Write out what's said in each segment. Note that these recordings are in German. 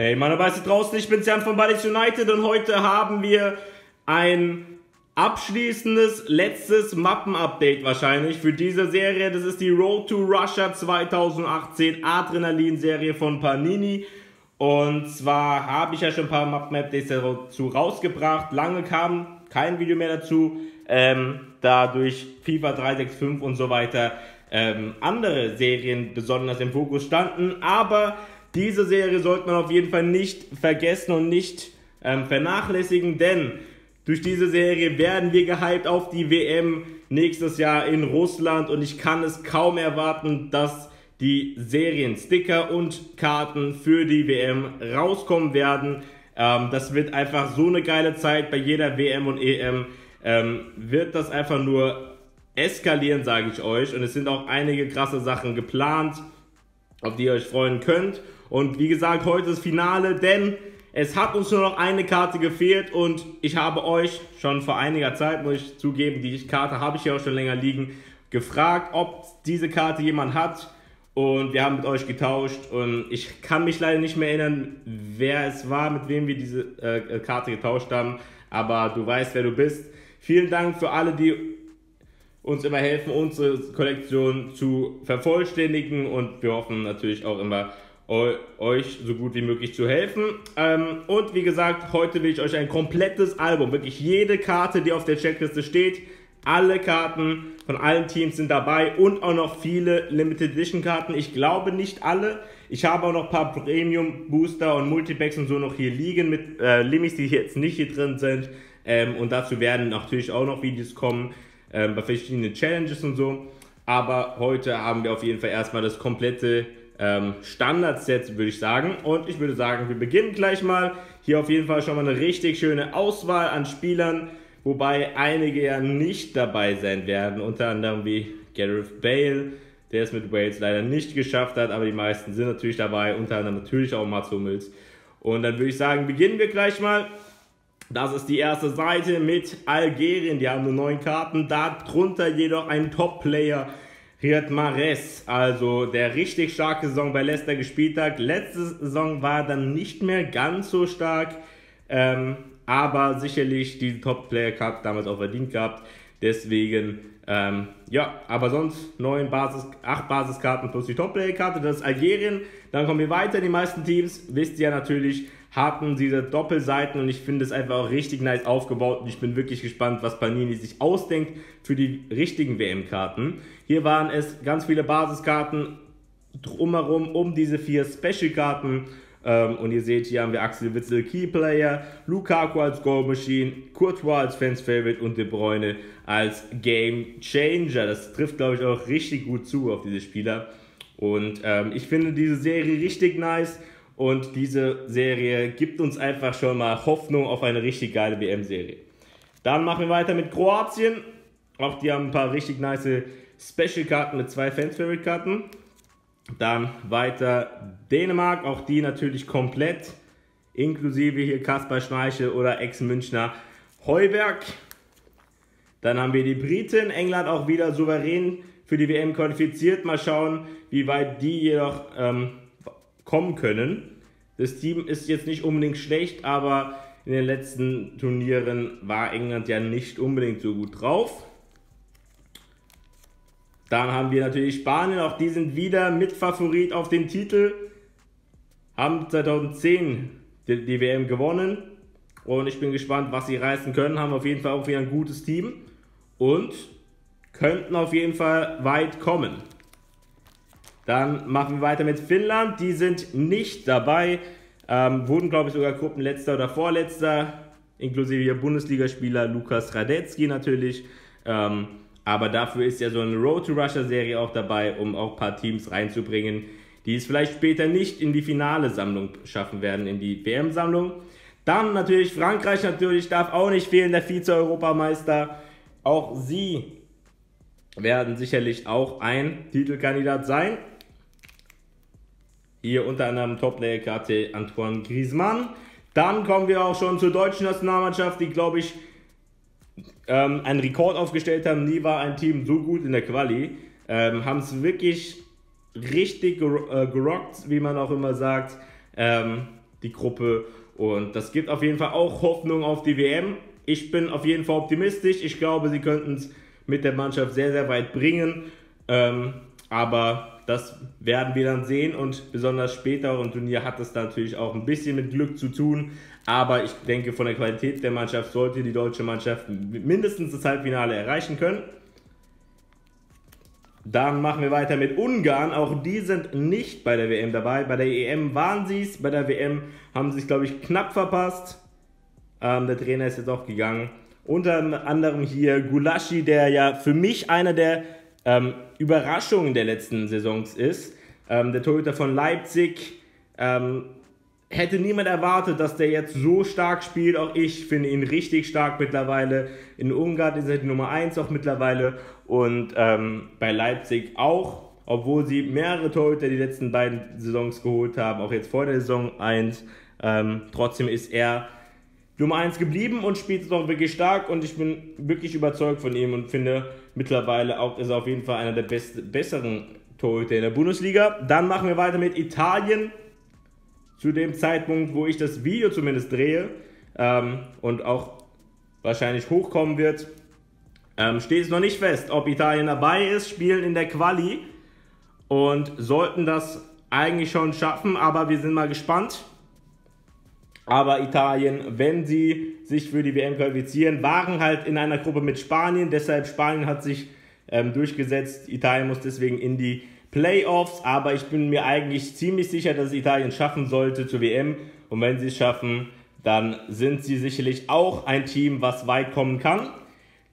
Hey, meine Weiße draußen, ich bin's Jan von Buddies United und heute haben wir ein abschließendes, letztes Mappen-Update wahrscheinlich für diese Serie. Das ist die Road to Russia 2018 Adrenalin-Serie von Panini. Und zwar habe ich ja schon ein paar Mappen-Updates dazu rausgebracht. Lange kam kein Video mehr dazu, ähm, da durch FIFA 365 und so weiter ähm, andere Serien besonders im Fokus standen. Aber diese Serie sollte man auf jeden Fall nicht vergessen und nicht ähm, vernachlässigen, denn durch diese Serie werden wir gehypt auf die WM nächstes Jahr in Russland und ich kann es kaum erwarten, dass die Serien, Sticker und Karten für die WM rauskommen werden. Ähm, das wird einfach so eine geile Zeit bei jeder WM und EM. Ähm, wird das einfach nur eskalieren, sage ich euch. Und es sind auch einige krasse Sachen geplant, auf die ihr euch freuen könnt. Und wie gesagt, heute ist Finale, denn es hat uns nur noch eine Karte gefehlt und ich habe euch schon vor einiger Zeit, muss ich zugeben, die Karte habe ich ja auch schon länger liegen, gefragt, ob diese Karte jemand hat. Und wir haben mit euch getauscht und ich kann mich leider nicht mehr erinnern, wer es war, mit wem wir diese äh, Karte getauscht haben, aber du weißt, wer du bist. Vielen Dank für alle, die uns immer helfen, unsere Kollektion zu vervollständigen. Und wir hoffen natürlich auch immer, euch so gut wie möglich zu helfen. Ähm, und wie gesagt, heute will ich euch ein komplettes Album, wirklich jede Karte, die auf der Checkliste steht, alle Karten von allen Teams sind dabei und auch noch viele Limited Edition Karten. Ich glaube nicht alle. Ich habe auch noch ein paar Premium Booster und Multipacks und so noch hier liegen mit äh, Limits, die jetzt nicht hier drin sind. Ähm, und dazu werden natürlich auch noch Videos kommen ähm, bei verschiedenen Challenges und so. Aber heute haben wir auf jeden Fall erstmal das komplette ähm, Standardset, würde ich sagen. Und ich würde sagen, wir beginnen gleich mal. Hier auf jeden Fall schon mal eine richtig schöne Auswahl an Spielern, wobei einige ja nicht dabei sein werden. Unter anderem wie Gareth Bale, der es mit Wales leider nicht geschafft hat, aber die meisten sind natürlich dabei. Unter anderem natürlich auch Mats Hummels. Und dann würde ich sagen, beginnen wir gleich mal. Das ist die erste Seite mit Algerien. Die haben nur neun Karten. Darunter jedoch ein Top-Player Riyad Mahrez, also der richtig starke Saison bei Leicester gespielt hat. Letzte Saison war dann nicht mehr ganz so stark, ähm, aber sicherlich die Top-Player-Card damals auch verdient gehabt. Deswegen, ähm, ja, aber sonst neun Basis, acht Basiskarten plus die Top-Player-Karte. Das ist Algerien. Dann kommen wir weiter. Die meisten Teams, wisst ihr natürlich, hatten diese Doppelseiten und ich finde es einfach auch richtig nice aufgebaut und ich bin wirklich gespannt, was Panini sich ausdenkt für die richtigen WM-Karten. Hier waren es ganz viele Basiskarten drumherum um diese vier Special-Karten ähm, und ihr seht, hier haben wir Axel Witzel Keyplayer, Lukaku als Goal Machine, Courtois als Fans Favorite und De Bruyne als Game Changer. Das trifft, glaube ich, auch richtig gut zu auf diese Spieler. Und ähm, ich finde diese Serie richtig nice und diese Serie gibt uns einfach schon mal Hoffnung auf eine richtig geile WM-Serie. Dann machen wir weiter mit Kroatien. Auch die haben ein paar richtig nice Special-Karten mit zwei Fans-Favorite-Karten. Dann weiter Dänemark, auch die natürlich komplett, inklusive hier Kaspar Schmeichel oder Ex-Münchner Heuberg. Dann haben wir die Briten, England auch wieder souverän für die WM qualifiziert. Mal schauen, wie weit die jedoch ähm, kommen können. Das Team ist jetzt nicht unbedingt schlecht, aber in den letzten Turnieren war England ja nicht unbedingt so gut drauf. Dann haben wir natürlich Spanien, auch die sind wieder Mitfavorit auf den Titel. Haben 2010 die, die WM gewonnen. Und ich bin gespannt, was sie reißen können. Haben auf jeden Fall auch wieder ein gutes Team. Und könnten auf jeden Fall weit kommen. Dann machen wir weiter mit Finnland. Die sind nicht dabei. Ähm, wurden, glaube ich, sogar Gruppenletzter oder Vorletzter. Inklusive ihr Bundesligaspieler Lukas Radetzky natürlich. Ähm, aber dafür ist ja so eine Road to Russia Serie auch dabei, um auch ein paar Teams reinzubringen, die es vielleicht später nicht in die finale Sammlung schaffen werden, in die WM-Sammlung. Dann natürlich Frankreich natürlich, darf auch nicht fehlen, der Vize-Europameister. Auch sie werden sicherlich auch ein Titelkandidat sein. Hier unter anderem Top-Player-Karte Antoine Griezmann. Dann kommen wir auch schon zur deutschen Nationalmannschaft, die, glaube ich, ähm, einen Rekord aufgestellt haben. Nie war ein Team so gut in der Quali. Ähm, haben es wirklich richtig äh, gerockt, wie man auch immer sagt. Ähm, die Gruppe. Und das gibt auf jeden Fall auch Hoffnung auf die WM. Ich bin auf jeden Fall optimistisch. Ich glaube, sie könnten es mit der Mannschaft sehr, sehr weit bringen. Ähm, aber das werden wir dann sehen und besonders später und Turnier hat es natürlich auch ein bisschen mit Glück zu tun. Aber ich denke, von der Qualität der Mannschaft sollte die deutsche Mannschaft mindestens das Halbfinale erreichen können. Dann machen wir weiter mit Ungarn. Auch die sind nicht bei der WM dabei. Bei der EM waren sie es. Bei der WM haben sie es, glaube ich, knapp verpasst. Ähm, der Trainer ist jetzt auch gegangen. Unter anderem hier Gulaschi, der ja für mich einer der ähm, Überraschungen der letzten Saisons ist. Ähm, der Torhüter von Leipzig. Ähm, hätte niemand erwartet, dass der jetzt so stark spielt. Auch ich finde ihn richtig stark mittlerweile. In Ungarn ist er die Nummer 1 auch mittlerweile. Und ähm, bei Leipzig auch, obwohl sie mehrere Torhüter die letzten beiden Saisons geholt haben, auch jetzt vor der Saison 1. Ähm, trotzdem ist er Nummer 1 geblieben und spielt es auch wirklich stark und ich bin wirklich überzeugt von ihm und finde mittlerweile auch ist er auf jeden Fall einer der best, besseren Torhüter in der Bundesliga. Dann machen wir weiter mit Italien zu dem Zeitpunkt, wo ich das Video zumindest drehe ähm, und auch wahrscheinlich hochkommen wird, ähm, steht es noch nicht fest, ob Italien dabei ist, spielen in der Quali und sollten das eigentlich schon schaffen, aber wir sind mal gespannt. Aber Italien, wenn sie sich für die WM qualifizieren, waren halt in einer Gruppe mit Spanien, deshalb Spanien hat sich ähm, durchgesetzt, Italien muss deswegen in die Playoffs, aber ich bin mir eigentlich ziemlich sicher, dass Italien schaffen sollte zur WM. Und wenn sie es schaffen, dann sind sie sicherlich auch ein Team, was weit kommen kann.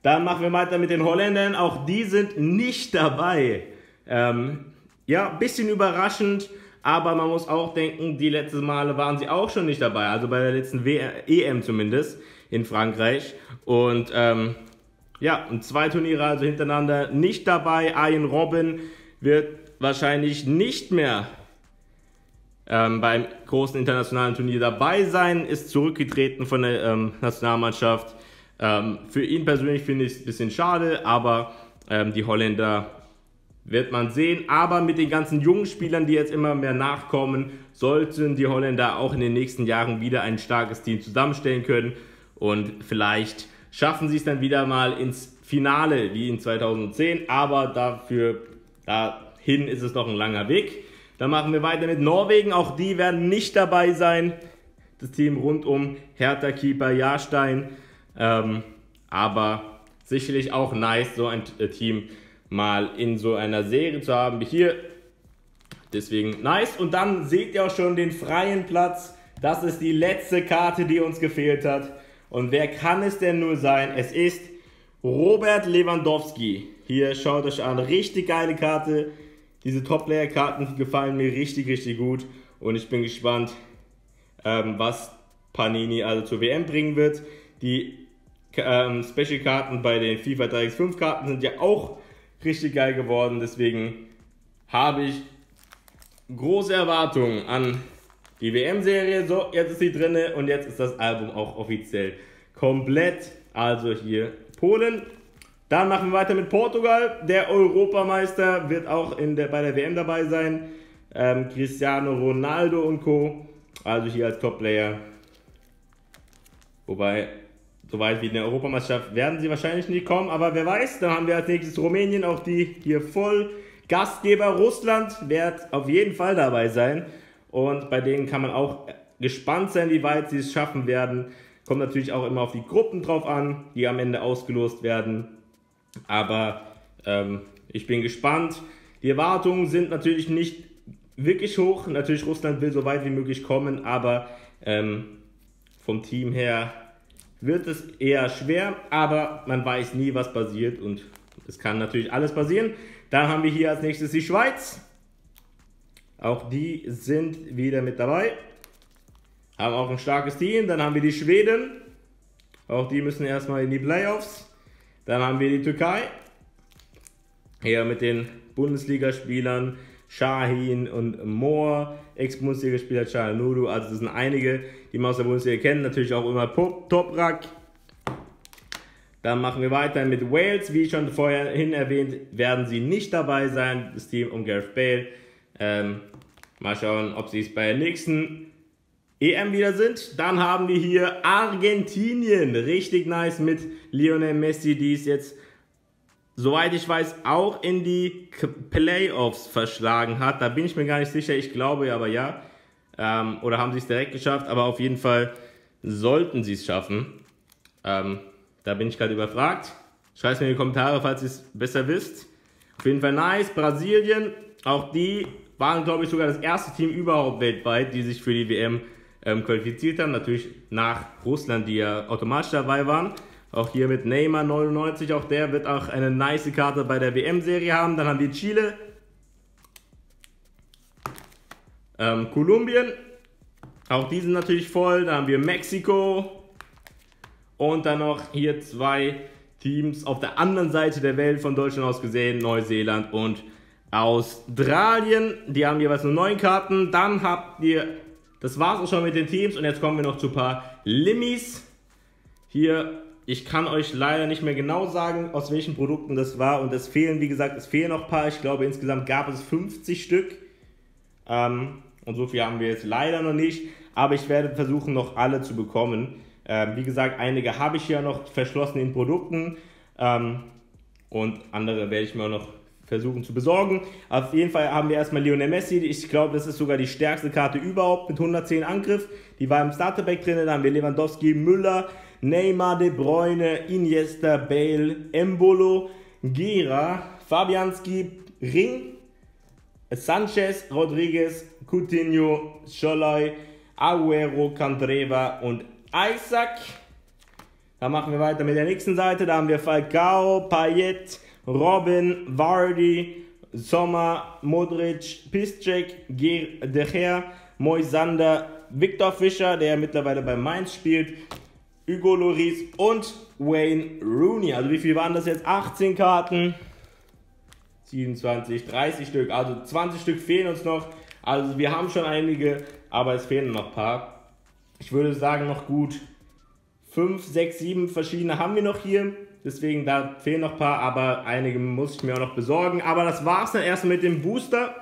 Dann machen wir weiter mit den Holländern. Auch die sind nicht dabei. Ähm, ja, bisschen überraschend, aber man muss auch denken, die letzten Male waren sie auch schon nicht dabei. Also bei der letzten w EM zumindest in Frankreich. Und ähm, ja, und zwei Turniere also hintereinander nicht dabei. Ian Robin wird wahrscheinlich nicht mehr ähm, beim großen internationalen Turnier dabei sein, ist zurückgetreten von der ähm, Nationalmannschaft. Ähm, für ihn persönlich finde ich es ein bisschen schade, aber ähm, die Holländer wird man sehen. Aber mit den ganzen jungen Spielern, die jetzt immer mehr nachkommen, sollten die Holländer auch in den nächsten Jahren wieder ein starkes Team zusammenstellen können. Und vielleicht schaffen sie es dann wieder mal ins Finale wie in 2010. Aber dafür, da hin ist es noch ein langer Weg. Dann machen wir weiter mit Norwegen. Auch die werden nicht dabei sein. Das Team rund um Hertha-Keeper Jahrstein. Ähm, aber sicherlich auch nice, so ein Team mal in so einer Serie zu haben wie hier. Deswegen nice. Und dann seht ihr auch schon den freien Platz. Das ist die letzte Karte, die uns gefehlt hat. Und wer kann es denn nur sein? Es ist Robert Lewandowski. Hier schaut euch an. Richtig geile Karte. Diese Top-Player-Karten gefallen mir richtig, richtig gut und ich bin gespannt, ähm, was Panini also zur WM bringen wird. Die ähm, Special-Karten bei den FIFA 3x5-Karten sind ja auch richtig geil geworden, deswegen habe ich große Erwartungen an die WM-Serie. So, jetzt ist sie drinne und jetzt ist das Album auch offiziell komplett. Also hier Polen, dann machen wir weiter mit Portugal. Der Europameister wird auch in der, bei der WM dabei sein. Ähm, Cristiano Ronaldo und Co. Also hier als Top-Player. Wobei, soweit wie in der Europameisterschaft werden sie wahrscheinlich nicht kommen. Aber wer weiß, dann haben wir als nächstes Rumänien, auch die hier voll. Gastgeber Russland wird auf jeden Fall dabei sein. Und bei denen kann man auch gespannt sein, wie weit sie es schaffen werden. Kommt natürlich auch immer auf die Gruppen drauf an, die am Ende ausgelost werden. Aber ähm, ich bin gespannt. Die Erwartungen sind natürlich nicht wirklich hoch. Natürlich Russland will so weit wie möglich kommen, aber ähm, vom Team her wird es eher schwer, aber man weiß nie, was passiert und es kann natürlich alles passieren. Dann haben wir hier als nächstes die Schweiz. Auch die sind wieder mit dabei. Haben auch ein starkes Team. Dann haben wir die Schweden. Auch die müssen erstmal in die Playoffs. Dann haben wir die Türkei. Hier mit den Bundesligaspielern Shahin und Moore, Ex-Bundesligaspieler Çalhanoğlu, also das sind einige, die man aus der Bundesliga kennen, natürlich auch immer Toprak. Dann machen wir weiter mit Wales, wie schon vorhin erwähnt, werden sie nicht dabei sein, das Team um Gareth Bale. Ähm, mal schauen, ob sie es bei der nächsten EM wieder sind. Dann haben wir hier Argentinien. Richtig nice mit Lionel Messi, die es jetzt, soweit ich weiß, auch in die Playoffs verschlagen hat. Da bin ich mir gar nicht sicher. Ich glaube aber ja. Ähm, oder haben sie es direkt geschafft. Aber auf jeden Fall sollten sie es schaffen. Ähm, da bin ich gerade überfragt. Schreibt mir in die Kommentare, falls ihr es besser wisst. Auf jeden Fall nice. Brasilien, auch die waren, glaube ich, sogar das erste Team überhaupt weltweit, die sich für die WM ähm, qualifiziert haben. Natürlich nach Russland, die ja automatisch dabei waren. Auch hier mit Neymar 99, auch der wird auch eine nice Karte bei der WM-Serie haben. Dann haben wir Chile, ähm, Kolumbien, auch die sind natürlich voll. Dann haben wir Mexiko und dann noch hier zwei Teams auf der anderen Seite der Welt von Deutschland aus gesehen, Neuseeland und Australien. Die haben jeweils nur neun Karten. Dann habt ihr, das war's auch schon mit den Teams und jetzt kommen wir noch zu ein paar Limmis. Hier, ich kann euch leider nicht mehr genau sagen, aus welchen Produkten das war und es fehlen, wie gesagt, es fehlen noch ein paar. Ich glaube, insgesamt gab es 50 Stück. Ähm, und so viel haben wir jetzt leider noch nicht. Aber ich werde versuchen, noch alle zu bekommen. Ähm, wie gesagt, einige habe ich ja noch verschlossen in Produkten. Ähm, und andere werde ich mir auch noch versuchen zu besorgen. Auf jeden Fall haben wir erstmal Lionel Messi. Ich glaube, das ist sogar die stärkste Karte überhaupt mit 110 Angriff. Die war im Starterback drin. Dann haben wir Lewandowski, Müller, Neymar, De Bruyne, Iniesta, Bale, Embolo, Gera, Fabianski, Ring, Sanchez, Rodriguez, Coutinho, Scholloy, Aguero, Candreva und Isaac. Dann machen wir weiter mit der nächsten Seite. Da haben wir Falcao, Payet, Robin, Vardy, Sommer, Modric, Piszczek, De Gea, Moisander, Victor Fischer, der mittlerweile bei Mainz spielt, Hugo Loris und Wayne Rooney. Also wie viel waren das jetzt? 18 Karten. 27, 30 Stück, also 20 Stück fehlen uns noch. Also wir haben schon einige, aber es fehlen noch ein paar. Ich würde sagen, noch gut 5, 6, 7 verschiedene haben wir noch hier. Deswegen, da fehlen noch ein paar, aber einige muss ich mir auch noch besorgen. Aber das war's dann erstmal mit dem Booster.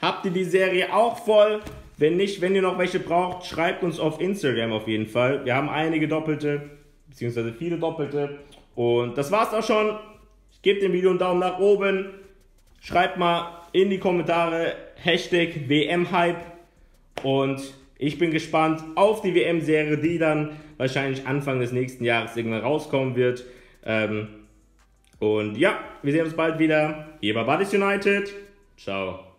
Habt ihr die Serie auch voll? Wenn nicht, wenn ihr noch welche braucht, schreibt uns auf Instagram auf jeden Fall. Wir haben einige Doppelte, beziehungsweise viele Doppelte. Und das war's auch schon. Gebt dem Video einen Daumen nach oben. Schreibt mal in die Kommentare Hashtag WMHype. Und ich bin gespannt auf die WM-Serie, die dann wahrscheinlich Anfang des nächsten Jahres irgendwann rauskommen wird. Ähm, und ja, wir sehen uns bald wieder. Ihr Buddies United. Ciao.